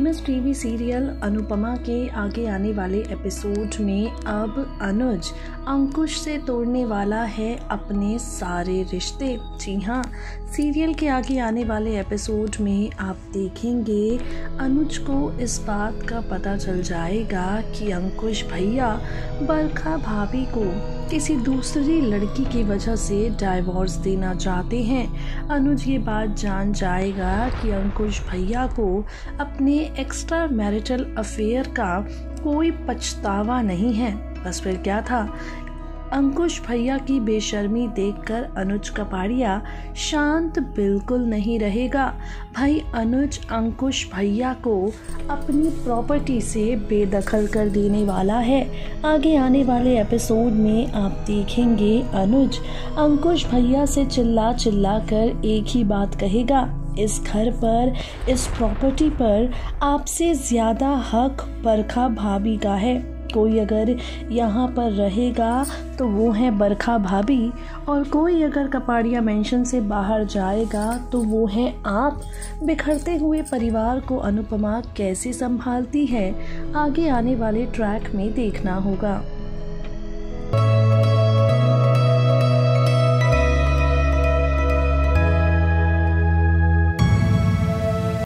Famous TV serial Anupama के आगे आने वाले एपिसोड में अब अनुज अंकुश से तोड़ने वाला है अपने सारे रिश्ते। जी हाँ सीरियल के आगे आने वाले एपिसोड में आप देखेंगे अनुज को इस बात का पता चल जाएगा कि अंकुश भैया बरखा भाभी को किसी दूसरी लड़की की वजह से डाइवोर्स देना चाहते हैं। अनुज, ये बात जान जाएगा कि अंकुश भैया को अपने एक्स्ट्रा मैरिटल अफेयर का कोई पछतावा नहीं है। बस फिर क्या था? अंकुश भैया की बेशर्मी देखकर अनुज कपाड़िया शांत बिल्कुल नहीं रहेगा। भाई अनुज अंकुश भैया को अपनी प्रॉपर्टी से बेदखल कर देने वाला है। आगे आने वाले एपिसोड में आप देखेंगे अनुज अंकुश भैया से चिल्ला चिल्ला कर एक ही बात कहेगा, इस घर पर, इस प्रॉपर्टी पर आपसे ज़्यादा हक बरखा भाभी का है। कोई अगर यहाँ पर रहेगा तो वो है बरखा भाभी। और कोई अगर कपाड़िया मेंशन से बाहर जाएगा तो वो है आप। बिखरते हुए परिवार को अनुपमा कैसे संभालती है? आगे आने वाले ट्रैक में देखना होगा।